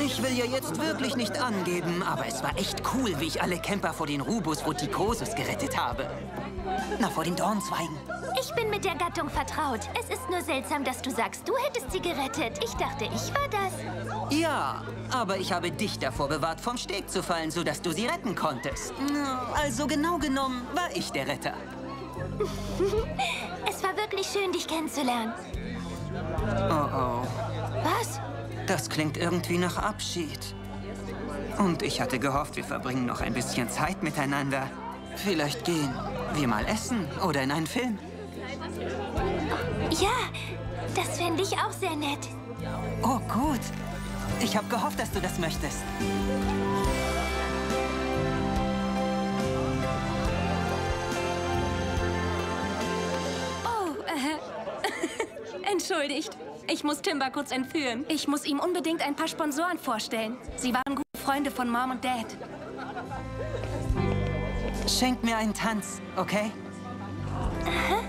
Ich will ja jetzt wirklich nicht angeben, aber es war echt cool, wie ich alle Camper vor den Rubus Ruticosus gerettet habe. Na, vor den Dornzweigen. Ich bin mit der Gattung vertraut. Es ist nur seltsam, dass du sagst, du hättest sie gerettet. Ich dachte, ich war das. Ja, aber ich habe dich davor bewahrt, vom Steg zu fallen, sodass du sie retten konntest. Also genau genommen war ich der Retter. es war wirklich schön, dich kennenzulernen. Oh oh. Was? Das klingt irgendwie nach Abschied. Und ich hatte gehofft, wir verbringen noch ein bisschen Zeit miteinander. Vielleicht gehen wir mal essen oder in einen Film. Ja, das fände ich auch sehr nett. Oh, gut. Ich habe gehofft, dass du das möchtest. Entschuldigt. Ich muss Timber kurz entführen. Ich muss ihm unbedingt ein paar Sponsoren vorstellen. Sie waren gute Freunde von Mom und Dad. Schenk mir einen Tanz, okay? Aha.